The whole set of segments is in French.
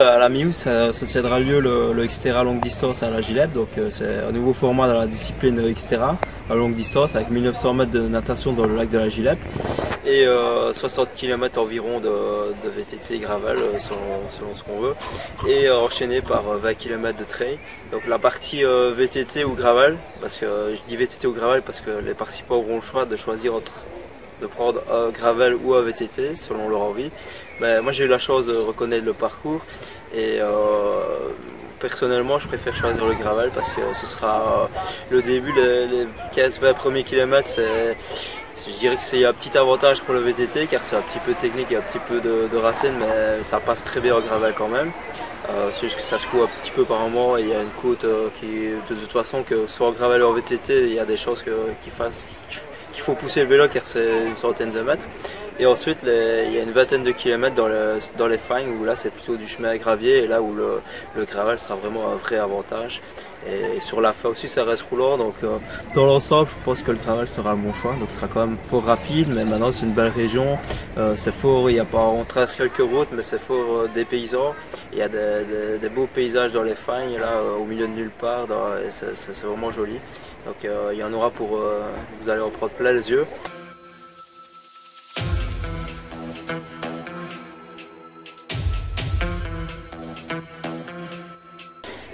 À la mi ça, se tiendra lieu le, le, Xterra longue distance à la Gilette, donc euh, c'est un nouveau format dans la discipline Xterra à longue distance avec 1900 mètres de natation dans le lac de la Gilette et 60 euh, km environ de, VTT gravel euh, selon, ce qu'on veut et enchaîné par 20 km de trail. Donc la partie VTT ou gravel, parce que je dis VTT ou gravel parce que les participants auront le choix de choisir entre de prendre un gravel ou un VTT selon leur envie. Mais moi j'ai eu la chance de reconnaître le parcours et euh, personnellement je préfère choisir le gravel parce que ce sera euh, le début, les, 15-20 premiers kilomètres, c'est je dirais que c'est un petit avantage pour le VTT car c'est un petit peu technique et un petit peu de, racine mais ça passe très bien au gravel quand même. Euh, c'est juste que ça se un petit peu par moment et il y a une côte qui de toute façon que soit en gravel ou en VTT il y a des chances qu'il faut pousser le vélo car c'est une centaine de mètres. Et ensuite, il y a une vingtaine de kilomètres dans, les fines où là c'est plutôt du chemin à gravier et là où le, gravel sera vraiment un vrai avantage. Et sur la fin aussi ça reste roulant donc euh, dans l'ensemble je pense que le gravel sera le bon choix. Donc ce sera quand même fort rapide mais maintenant c'est une belle région. Euh, c'est fort, il a pas, on trace quelques routes mais c'est fort euh, des paysans. Il y a des, beaux paysages dans les fines là au milieu de nulle part c'est vraiment joli. Donc il y en aura pour, vous allez en prendre plein les yeux.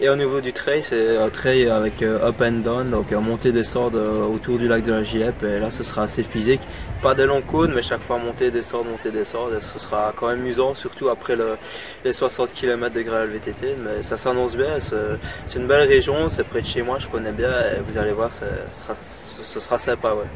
Et au niveau du trail, c'est un trail avec euh, up and down, donc euh, montée descendre euh, autour du lac de la Gilep. Et là, ce sera assez physique. Pas de long cône, mais chaque fois monter, descendre, monter, descendre. Et ce sera quand même amusant, surtout après les 60 km de gravel VTT. Mais ça s'annonce bien. C'est une belle région, c'est près de chez moi, je connais bien. Et vous allez voir, ce sera, ce sera sympa. Ouais.